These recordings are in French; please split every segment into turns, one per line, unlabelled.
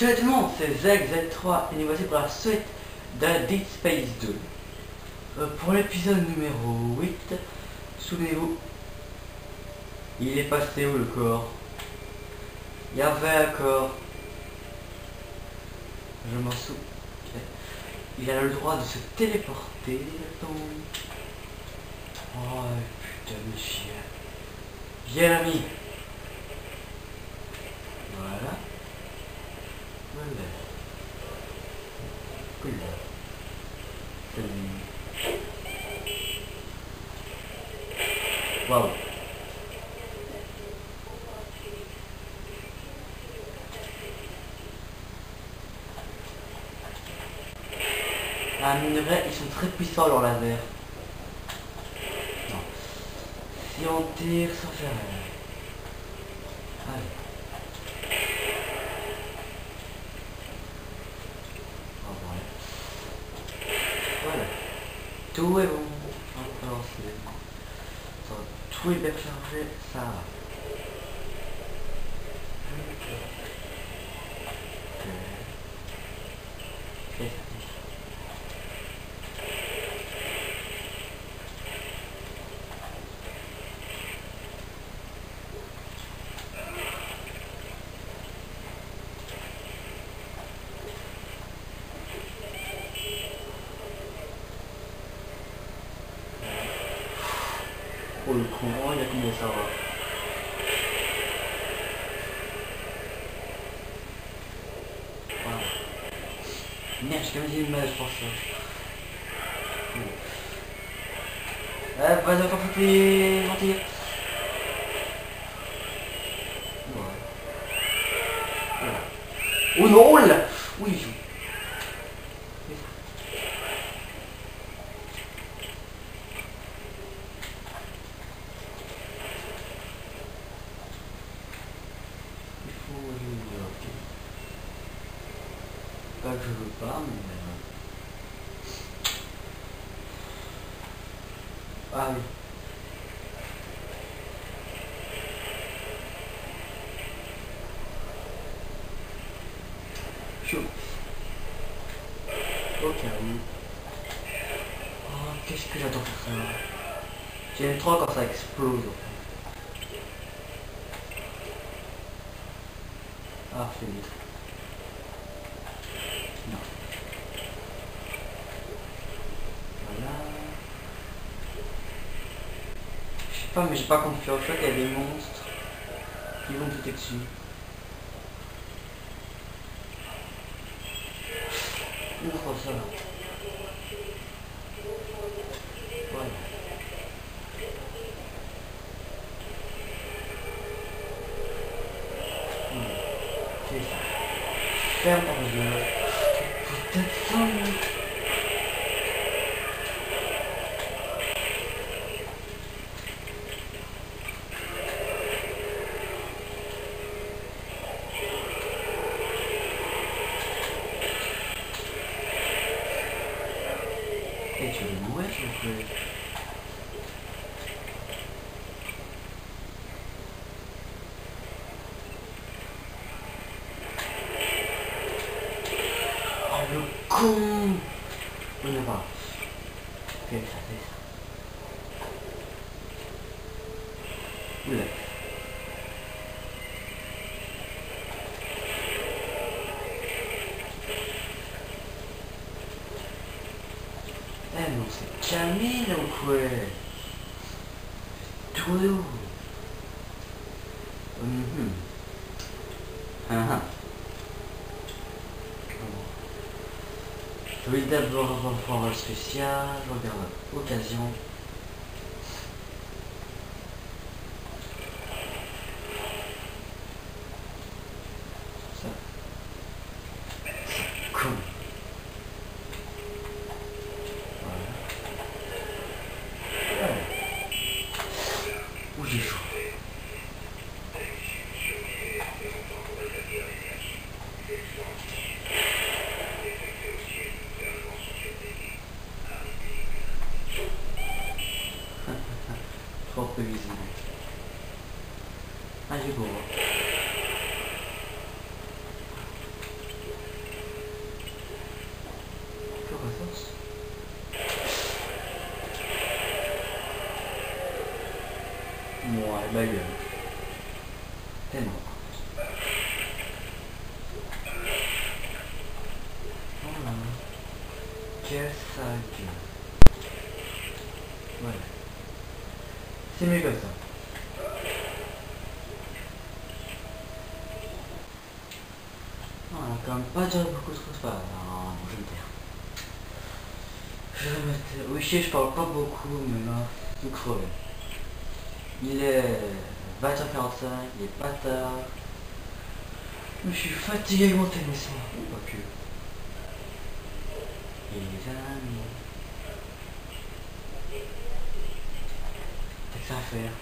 Salut tout le monde, c'est Zeg Z3 et nous voici pour la suite de Space 2. Euh, pour l'épisode numéro 8, souvenez-vous, il est passé où le corps? Il y avait un corps. Je m'en souviens. Il a le droit de se téléporter, attends. Oh putain de chien. Viens l'ami. Voilà. Voilà. Voilà. Salut. Waouh. Ah, ils sont très puissants leurs lasers. Non. Si on tire sans faire... Allez. Oh, voilà. Voilà. C'est bon. Ça va, Tout est bien chargé, ça va. Ok. Ok. Ok, ça dit. Oh le courant, il a combien ça va Voilà. Merde, j'ai ça. Eh, vas-y, encore gentil. Voilà. Voilà. Oh non, là Oui, je... Il faut... euh, ok. Pas que je veux pas, mais... euh, Ah oui. Chaud. Au cas où. Oh, qu'est-ce que j'adore faire ça Ça explose. en fait. Ah, c'est vite. Non. Voilà. Je sais pas, mais j'ai pas confiance. Je crois qu'il y a des monstres qui vont me dessus. Ouvre ça. Le con On y va. Fais ça, fais ça. Oula. Eh mais on s'est calmé là ou quoi Tout est où Mhm. Ah ah. Je vais d'abord le spécial, regarde occasion. Ça. C'est con. Voilà. Ouais. Ouh, j'ai chaud. Trop prévisible. Ah, j'ai beau. Ma gueule. Tellement. Voilà. Quelle sale gueule. Voilà. C'est mieux comme ça. Voilà, quand même pas déjà beaucoup trop pas. Non, je vais me taire. Je vais me taire. Oui, je sais, je parle pas beaucoup, mais là, vous crevez. Il est 20h45, il est pas tard. Je suis fatigué avec mon tennis, moi. Pas que. Les amis. Qu'est-ce que ça à faire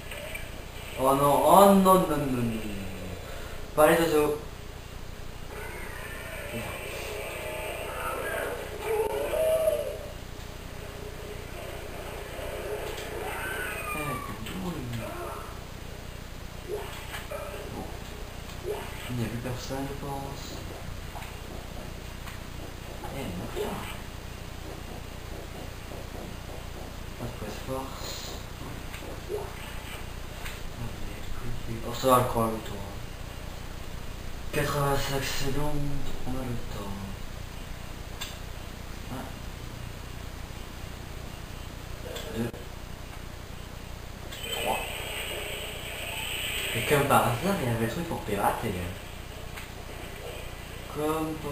Oh non, oh non, non, non, non, non. Pas les oiseaux. Il n'y a plus personne, je pense. Eh, mon frère. Pas de presse force. On se va le tour. 85 secondes, on a le temps. Un. Et comme par hasard, il y avait le truc pour pirater. hein. Comme par...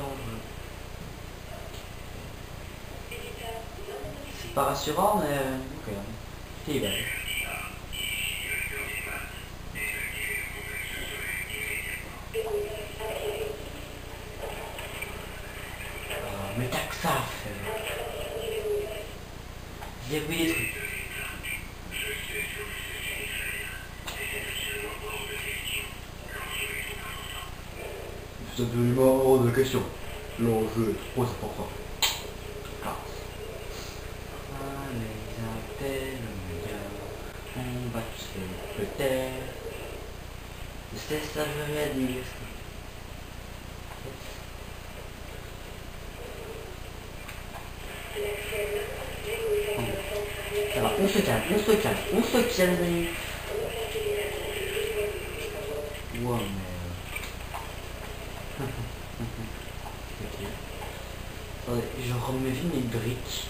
C'est pas rassurant, mais... Ok. C'est bien. Ah, mais t'as que ça à faire. J'ai vu des trucs. C'est absolument hors de question. Appelle le meilleur. On va faire le terre. C'est je on se on se on se mais... ok. Attendez, je remets mes briques.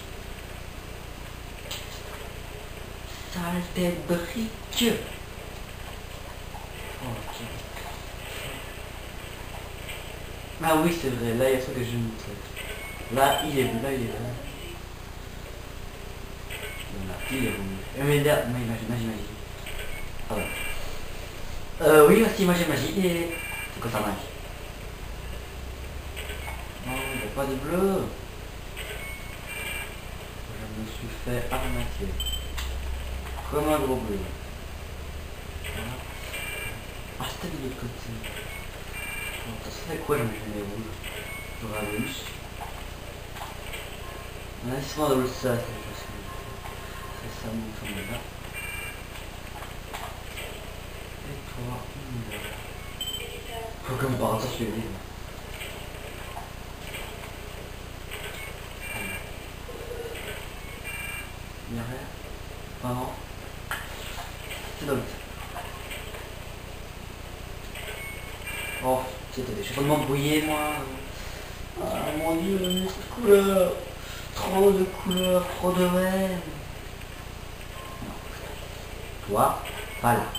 Saleté de briques. Ok. Ah oui, c'est vrai, là il y a ça que je vais montrer. Là, il est là, il est là. Voilà, il est revenu. Euh, Mais là, mais magie, magie, magie. Ah ouais. Euh, oui, aussi magie, magie, et... C'est quoi ça, magie Non, il n'y a pas de bleu. Je me suis fait arnaquer. Comme un gros bleu. Voilà. Ah, c'était de l'autre côté. Bon, ça serait quoi, je me suis mis rouge J'aurais un bonus. Laisse-moi dans le ça, c'est parce que... C'est ça mon tour là. Et toi, hmm. Faut comme par hasard je l'ai Il n'y a rien. Ah non. C'est dans le Oh, choses. m'embrouiller moi. Ah mon dieu, cette couleur. Trop de couleurs, trop de rêves. Toi, pas là.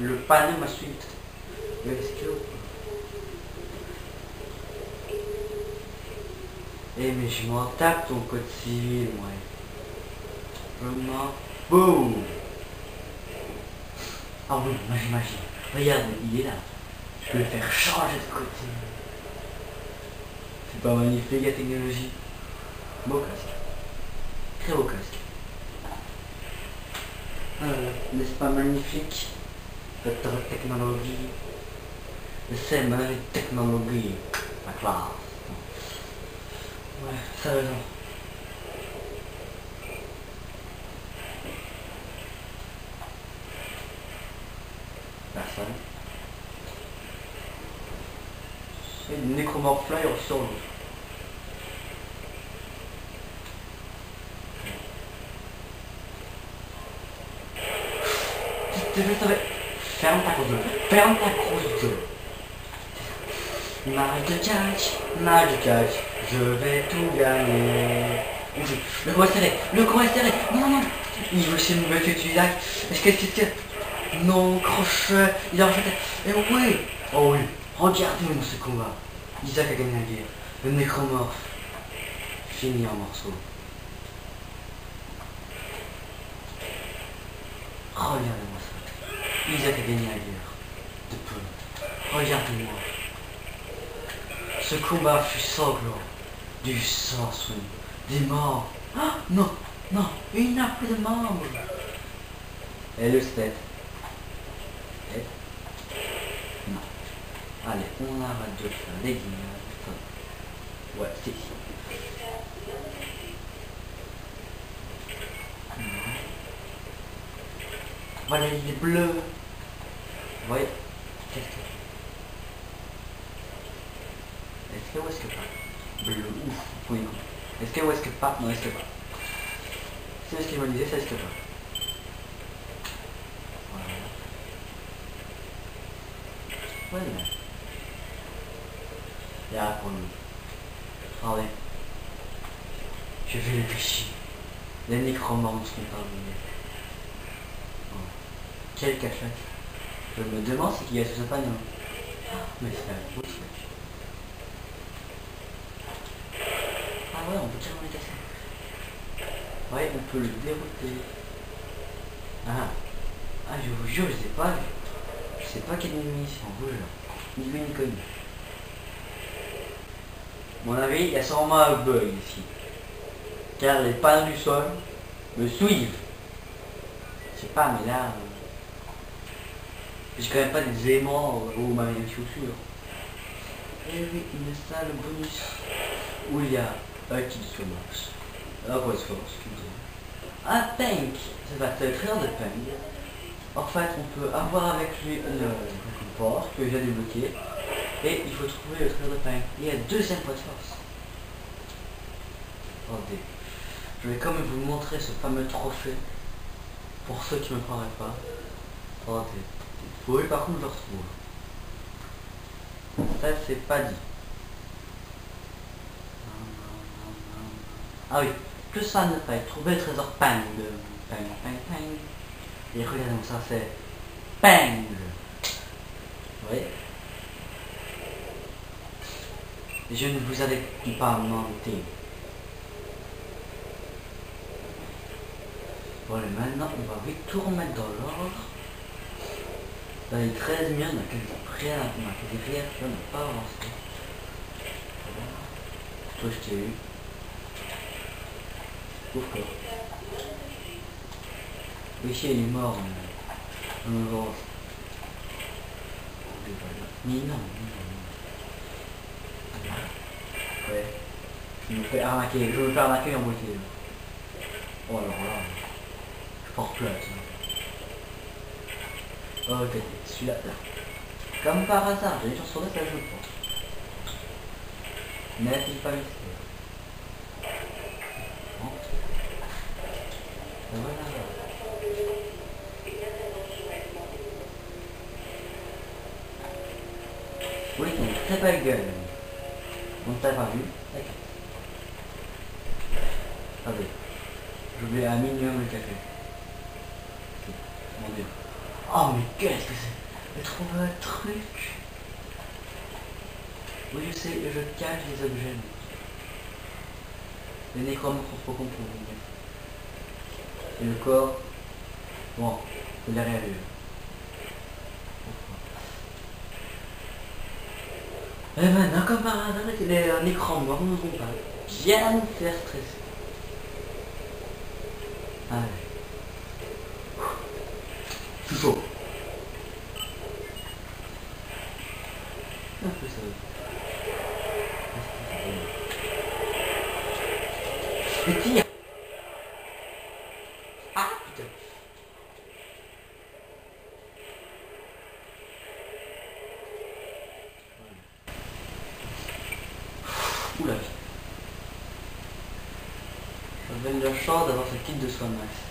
Le panneau m'a suivi. Est-ce que... Eh mais je m'en tape ton code civil, moi. Je m'en... Boum Ah oui, magie, magie. Regarde, il est là. Je peux le faire changer de côté. C'est pas magnifique la technologie. Beau casque. Très beau casque. Euh, N'est-ce pas magnifique? Vektor teknologi, saya same teknologi technology. My class. My third. That's right. And necromorphly or Ferme ta grosse gueule. Ferme ta grosse gueule. De catch, match de catch, je vais tout gagner. Le gros est serré, le gros est serré. Non, non, il veut chez nous, monsieur Isaac. Est-ce qu'est-ce qu'il tient Non, crochet, il a rejeté. Et oui, oh oui, regardez-moi ce combat. Isaac a gagné la guerre. Le nécromorphe, fini en morceaux. Regardez-moi ça. Isaac a gagné guerre. De peu. Regardez-moi. Ce combat fut sanglant. Du sang soigné. Des morts. Ah non, non, il n'a plus de membres. Et le step. Non. Allez, on arrête de faire les guignols. Ouais, c'est Voilà, il est bleu. Vous voyez Qu'est-ce que Est-ce que ou est-ce que pas Bleu, ouf, oui, non. Est-ce que ou est-ce que pas Non, est-ce que pas C'est ce qu'il me disait, c'est est-ce que pas Voilà. Ouais, mais... Là, pour nous. Regardez. Je vais réfléchir. Les nécromantes sont parvenus. Quelle cachette Je me demande ce qu'il y a sous ce panneau. Mais c'est un beau switch. Ah ouais, on peut carrément le casser. Ouais, on peut le dérouter. Ah, ah je vous jure, je sais pas Je sais pas quelle munition rouge là. Ni vu ni connu. mon avis, il y a sûrement un bug ici. Car les panneaux du sol me suivent. Je sais pas, mais là... J'ai quand même pas des aimants ou ma chaussure. Et oui, une salle bonus où il y a un kit de max. Un voice force, Un tank, ça va être de ping. En fait, on peut avoir avec lui le port que j'ai débloqué. Et il faut trouver le trésor de ping. Il y a deuxième point de force. Regardez. Je vais quand même vous montrer ce fameux trophée. Pour ceux qui ne me croiraient pas. Regardez. Oui, par contre, je le retrouve. Ça, c'est pas dit. Ah oui, que ça ne pas trouvé le trésor. Pang, pang, pang. Et regardez donc ça, c'est. Vous voyez? Je ne vous avais pas menti. Bon, maintenant, on va vite tout remettre dans l'ordre. Dans les 13 millions, on a quasi rien, on a quasi rien, on n'a pas avancé. Toi, je t'ai eu. Pourquoi Oui, il est mort, mais... On avance. Mais non, non, non. Ouais. Je me fais arnaquer, je me fais arnaquer en moitié. Oh alors là, je porte plainte. Ok, celui-là. Comme par hasard, j'ai une chance sur deux, ça joue pas. Mais il pas. Et voilà. Oui, une très belle gueule. On t'a pas vu Attendez. Je vais un minimum le café. Mon dieu. Oh mais qu'est-ce que c'est J'ai trouvé un truc Oui je sais, je cache les objets. Trop con pour vous. Et le corps, bon, derrière lui. Et eh maintenant, comme par hasard, les écran mort nous ont pas bien faire stresser. Allez. Mais qui Ah putain Oula On a de la chance d'avoir cette kit de soi-même.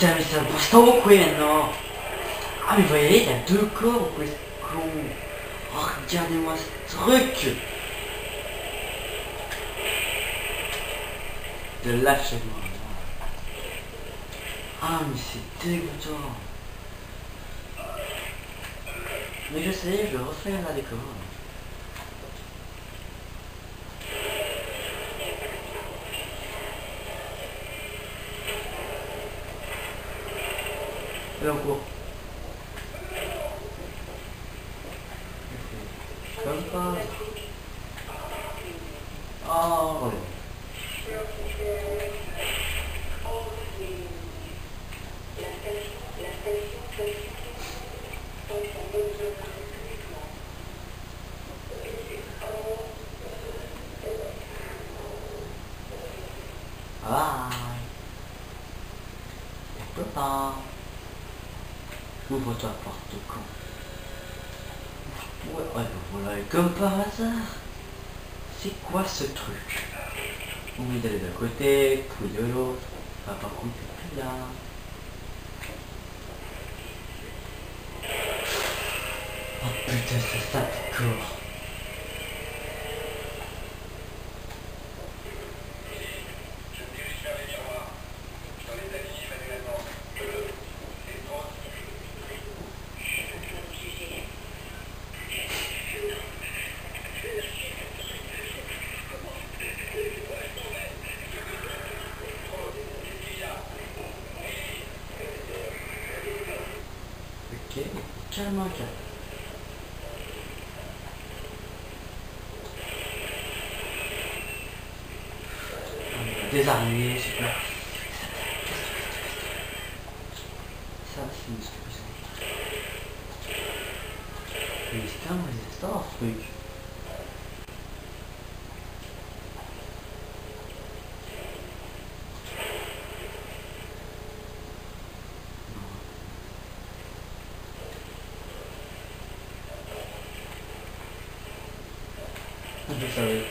Putain mais ça bouge trop quoi maintenant Ah mais vous voyez, il y a deux corps. Quoi ce con Oh regardez-moi ce truc. De lâchez-moi Ah mais c'est dégoûtant. Mais je sais, je refaire la décor. Et en cours. Comme pas. Oh, ouais. Bye. Et papa. Ouvre ta porte quand Ouais, ouais, ben voilà, et comme par hasard. C'est quoi ce truc? On est d'aller d'un côté, couille de l'autre. Papa couille plus là. Oh putain, c'est ça le corps. Ok, calme calme. Des araignées, super. Ça, c'est une stupidité. Mais c'est un résistant, ce truc. Je savais.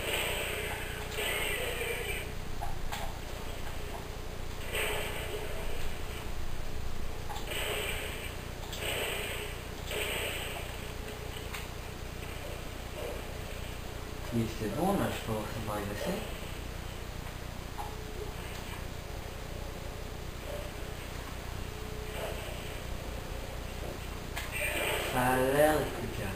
Mais c'est bon là, je peux recevoir les essais. Ça a l'air d'être plus calme.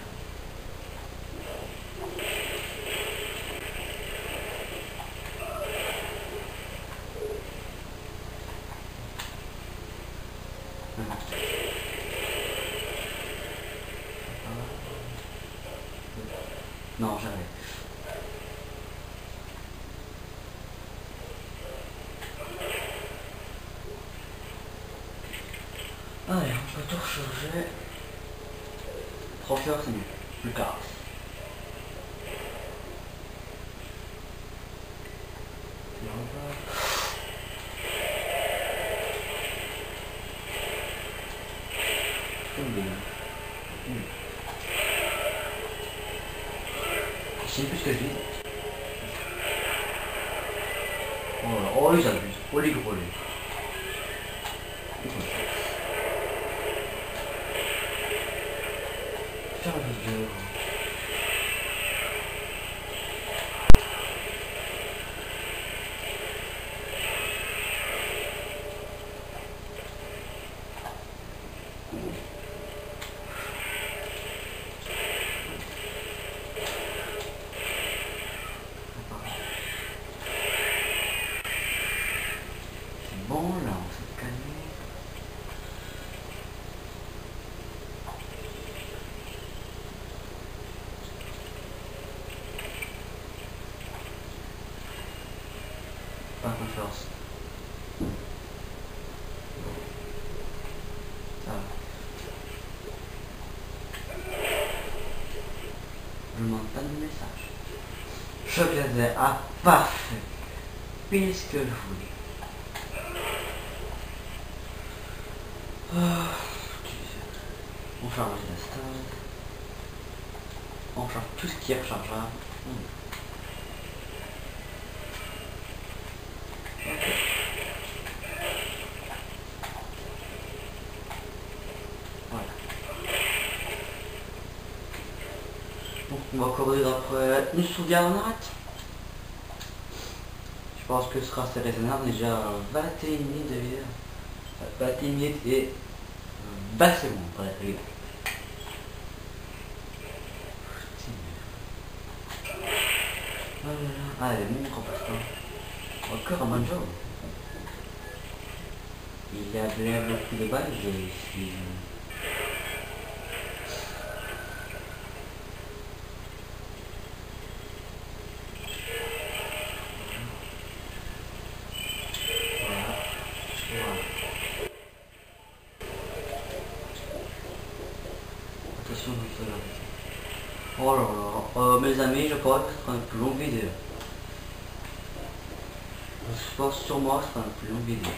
Non, jamais. Allez, on peut tout recharger. Professeur, c'est mieux. Plus tard. Faire la vidéo. Choc laser. Ah, parfait. Pile ce que je voulais. Ah, on charge la stade. On charge tout ce qui est rechargeable. Hmm. Ok. Voilà. Donc on va courir après une sauvegarde. Je pense que ce sera assez raisonnable, déjà 21 minutes d'ailleurs. 21 minutes et 20 secondes pour être exact. Oh. Ah, elle est mon pas. Encore un bon job. Il a bien beaucoup de balles, je suis... L'arrêter. Oh là là, euh, mes amis, je crois que ce sera une plus longue vidéo. Je pense sur moi, ce sera une plus longue vidéo.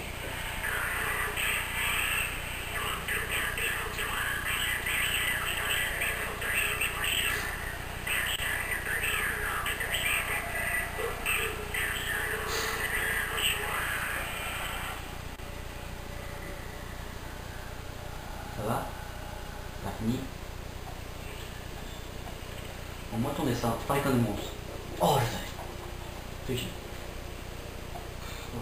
Ça va T'as fini On moi ton dessin, c'est pareil comme le monstre. Oh, je savais. Fais chier. Oh.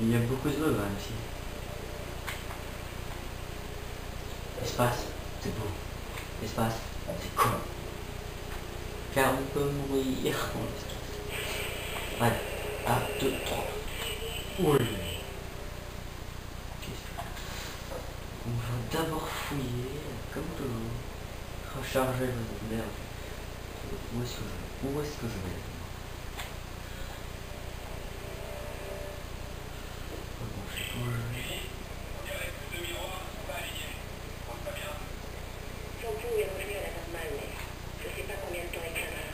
Il y a beaucoup de bugs hein, ici. Espace, c'est beau. Espace, c'est con. Car on peut mourir l'espace. Allez, 1, 2, 3. Oui. On va d'abord fouiller, comme toujours. Recharger le merde. Où est-ce que je vais? Où est-ce que je vais Bon, je sais pas où je vais.
Shampoo est revenu à la normale, mais je sais pas combien de temps il tiendra.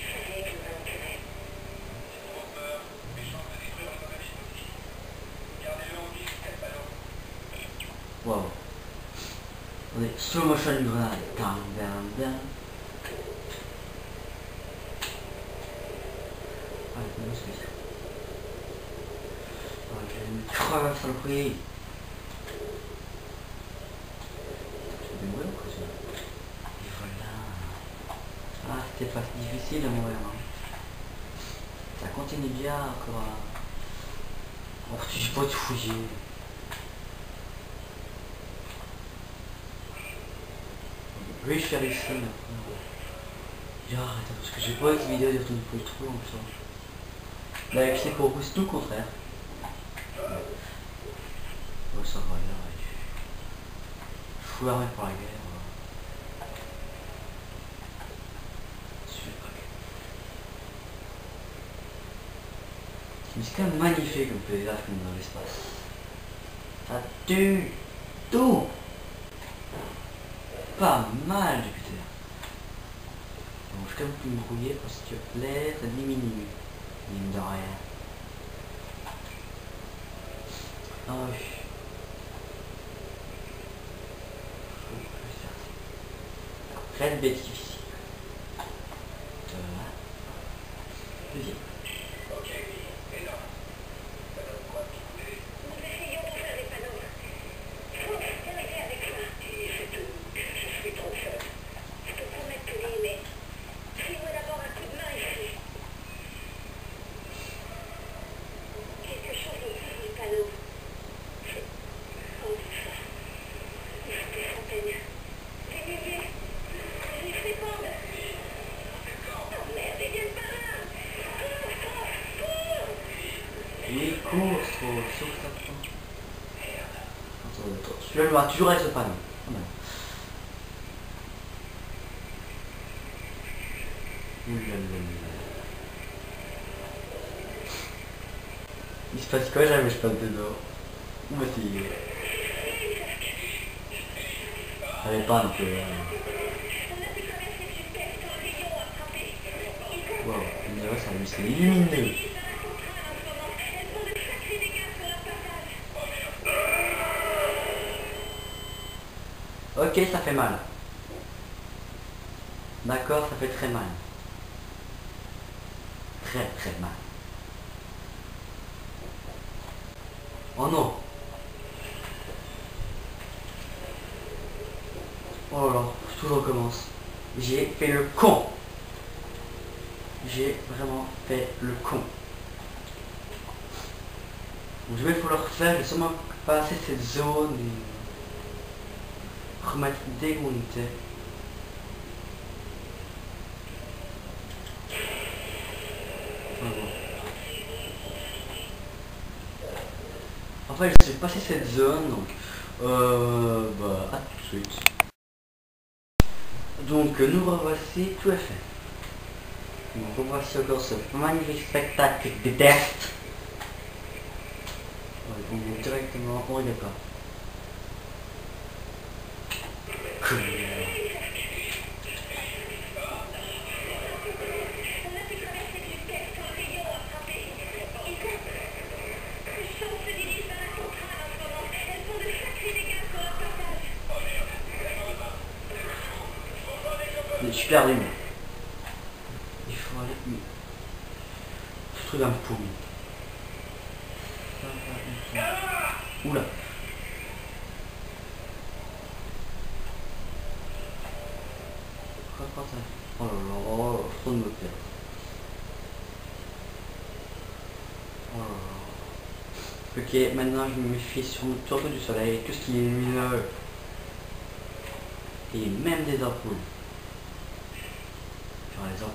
Je savais que je me ralentirais.
Wow. On motion grenade. Down, down. Ah, c'est Ah, j'ai. Tu veux mourir ou quoi, ça. Ah, c'était pas difficile de mourir, hein. Ça continue bien encore à... Oh, sais pas te fouiller. Oui, je suis allé ici maintenant. J'ai arrêté parce que j'ai pas cette vidéo de retourner pour le trou en ça. Là, c'est tout le contraire. Oh, ça va là. Je fous l'armée pour la guerre. Super. C'est quand même magnifique comme paysage comme dans l'espace. Ça tue tout pas mal Jupiter. Donc je t'avoue plus me brouiller parce que l'air diminue. Mine de rien. Ah oui. Ça. De bêtes elle va toujours. Il se passe quoi jamais je dedans c'est... Est pas donc... Euh... Wow, on ça, mais c'est illuminé. Ça fait mal. D'accord, ça fait très mal. Très très mal. Oh non Oh là, tout recommence. J'ai fait le con. J'ai vraiment fait le con. je vais pouvoir refaire, je vais passer cette zone dégonté. En fait, je vais passer cette zone, donc euh, bah, à tout de suite. Donc, nous revoici, tout est fait. Donc, revoici encore ce magnifique spectacle de death. Ouais, donc directement au départ. Cool. Perdu. Il faut aller. Ce truc d'un pourri. Oula. Quoi, quoi, ça Oh là là, trop de me perdre. Oh là là. Ok, maintenant je me méfie sur le tour du soleil, tout ce qui est lumineux. Et même des ampoules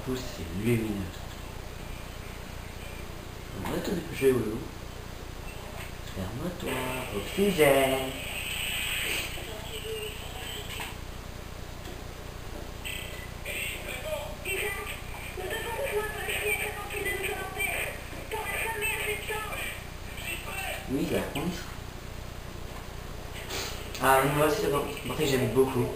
pouce, c'est lumineux. On retourne. Ferme-toi, oxygène. Oui, la contre. Ah, moi aussi, c'est vrai que j'aime beaucoup.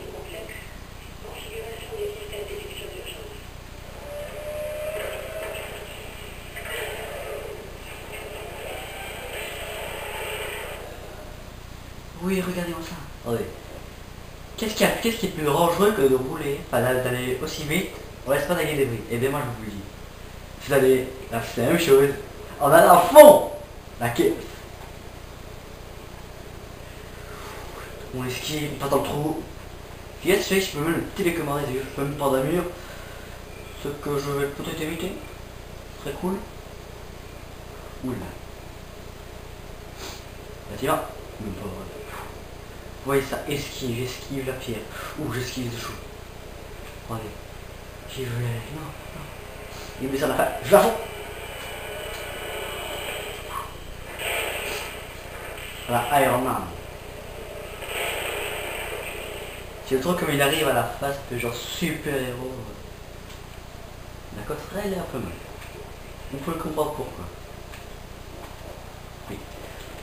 Oui, regardez-moi ça. Regardez. Qu'est-ce qui, qu'est-ce qui est plus dangereux que de rouler, enfin d'aller aussi vite? On reste pas d'aller des bruits Et bien moi je vous le dis. D'aller, là c'est la même chose. On a à fond La quête. On esquive, pas dans le trou. Yes, je peux même télécommander, je peux même par un mur. Ce que je vais peut-être éviter. Très cool. Oula. Tiens, même pas vrai. Voyez ça, esquive, j'esquive la pierre. Ouh, j'esquive de chou. Regardez. J'y veux. Non, non. Il met ça la Je la fous. Voilà, Iron Man. C'est trop comme il arrive à la face de genre super héros. La coterie elle est un peu mal. On peut le comprendre pourquoi. Oui.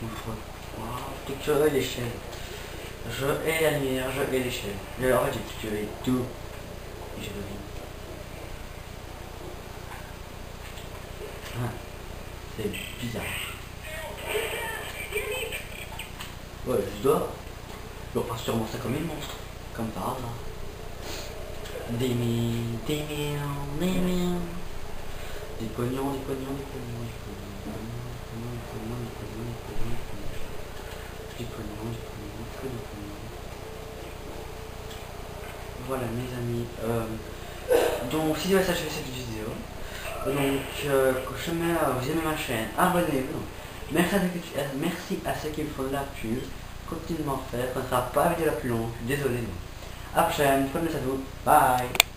Wow, petit que l'échelle. Je hais la lumière, je hais l'échelle. En fait, j'ai tué tout. Et je. Ah, c'est bizarre. Ouais, je dois. Je dois pas sûrement ça comme une monstre. Comme par hasard. Des mille, des mille, des mille. Des pognons, des pognons, des pognons, des pognons, des pognons, des pognons, des pognons, des pognons, des pognons, des pognons, que des pognons. Voilà mes amis. Euh, donc si vous avez achevé cette vidéo, donc euh, chemin, vous aimez ma chaîne, abonnez-vous. Merci à, ceux, merci à ceux qui me font de la pub. Continuez à faire, ce ne sera pas la vidéo la plus longue, désolé. À la prochaine, prenez ça vous. Bye